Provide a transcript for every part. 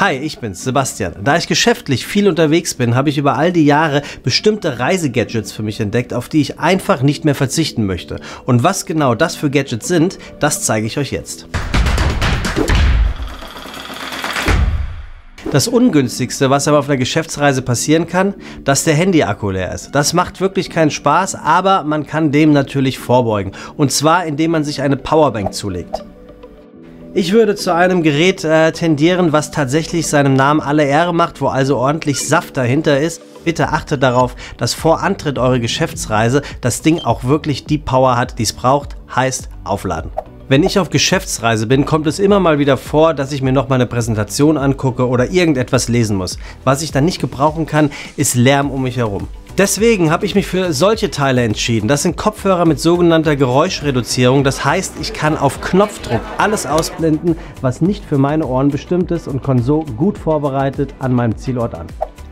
Hi, ich bin's, Sebastian. Da ich geschäftlich viel unterwegs bin, habe ich über all die Jahre bestimmte Reisegadgets für mich entdeckt, auf die ich einfach nicht mehr verzichten möchte. Und was genau das für Gadgets sind, das zeige ich euch jetzt. Das ungünstigste, was aber auf einer Geschäftsreise passieren kann, dass der Handy-Akku leer ist. Das macht wirklich keinen Spaß, aber man kann dem natürlich vorbeugen. Und zwar, indem man sich eine Powerbank zulegt. Ich würde zu einem Gerät äh, tendieren, was tatsächlich seinem Namen alle Ehre macht, wo also ordentlich Saft dahinter ist. Bitte achtet darauf, dass vor Antritt eurer Geschäftsreise das Ding auch wirklich die Power hat, die es braucht, heißt aufladen. Wenn ich auf Geschäftsreise bin, kommt es immer mal wieder vor, dass ich mir noch mal eine Präsentation angucke oder irgendetwas lesen muss. Was ich dann nicht gebrauchen kann, ist Lärm um mich herum. Deswegen habe ich mich für solche Teile entschieden. Das sind Kopfhörer mit sogenannter Geräuschreduzierung. Das heißt, ich kann auf Knopfdruck alles ausblenden, was nicht für meine Ohren bestimmt ist und komme so gut vorbereitet an meinem Zielort an.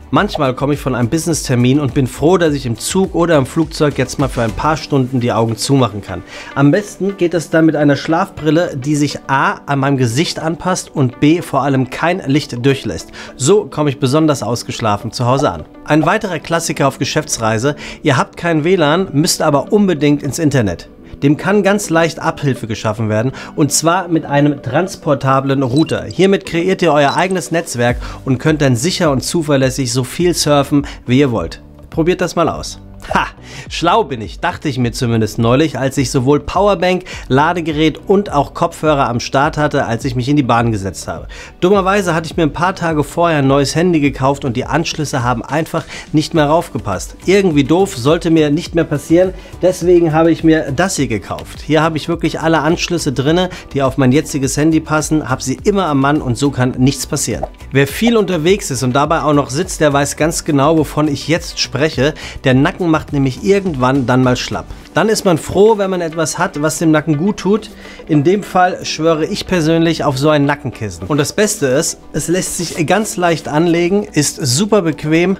Manchmal komme ich von einem Business-Termin und bin froh, dass ich im Zug oder im Flugzeug jetzt mal für ein paar Stunden die Augen zumachen kann. Am besten geht es dann mit einer Schlafbrille, die sich A an meinem Gesicht anpasst und B vor allem kein Licht durchlässt. So komme ich besonders ausgeschlafen zu Hause an. Ein weiterer Klassiker auf Geschäftsreise, ihr habt kein WLAN, müsst aber unbedingt ins Internet. Dem kann ganz leicht Abhilfe geschaffen werden und zwar mit einem transportablen Router. Hiermit kreiert ihr euer eigenes Netzwerk und könnt dann sicher und zuverlässig so viel surfen, wie ihr wollt. Probiert das mal aus. Ha! Schlau bin ich, dachte ich mir zumindest neulich, als ich sowohl Powerbank, Ladegerät und auch Kopfhörer am Start hatte, als ich mich in die Bahn gesetzt habe. Dummerweise hatte ich mir ein paar Tage vorher ein neues Handy gekauft und die Anschlüsse haben einfach nicht mehr raufgepasst. Irgendwie doof, sollte mir nicht mehr passieren, deswegen habe ich mir das hier gekauft. Hier habe ich wirklich alle Anschlüsse drinne, die auf mein jetziges Handy passen, habe sie immer am Mann und so kann nichts passieren. Wer viel unterwegs ist und dabei auch noch sitzt, der weiß ganz genau, wovon ich jetzt spreche. Der Nacken macht nämlich irgendwann dann mal schlapp. Dann ist man froh, wenn man etwas hat, was dem Nacken gut tut. In dem Fall schwöre ich persönlich auf so ein Nackenkissen. Und das Beste ist, es lässt sich ganz leicht anlegen, ist super bequem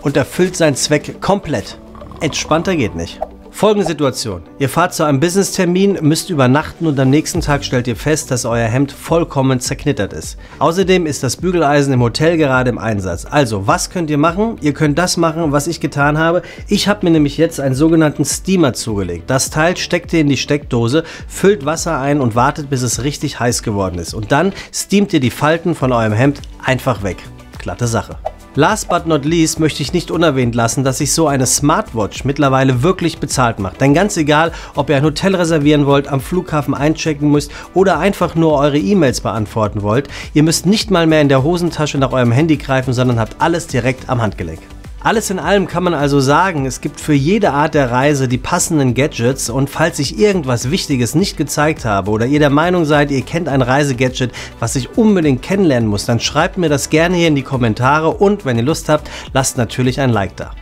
und erfüllt seinen Zweck komplett. Entspannter geht nicht. Folgende Situation. Ihr fahrt zu einem Business-Termin, müsst übernachten und am nächsten Tag stellt ihr fest, dass euer Hemd vollkommen zerknittert ist. Außerdem ist das Bügeleisen im Hotel gerade im Einsatz. Also, was könnt ihr machen? Ihr könnt das machen, was ich getan habe. Ich habe mir nämlich jetzt einen sogenannten Steamer zugelegt. Das Teil steckt ihr in die Steckdose, füllt Wasser ein und wartet, bis es richtig heiß geworden ist. Und dann steamt ihr die Falten von eurem Hemd einfach weg. Glatte Sache. Last but not least möchte ich nicht unerwähnt lassen, dass sich so eine Smartwatch mittlerweile wirklich bezahlt macht. Denn ganz egal, ob ihr ein Hotel reservieren wollt, am Flughafen einchecken müsst oder einfach nur eure E-Mails beantworten wollt, ihr müsst nicht mal mehr in der Hosentasche nach eurem Handy greifen, sondern habt alles direkt am Handgelenk. Alles in allem kann man also sagen, es gibt für jede Art der Reise die passenden Gadgets und falls ich irgendwas Wichtiges nicht gezeigt habe oder ihr der Meinung seid, ihr kennt ein Reisegadget, was ich unbedingt kennenlernen muss, dann schreibt mir das gerne hier in die Kommentare und wenn ihr Lust habt, lasst natürlich ein Like da.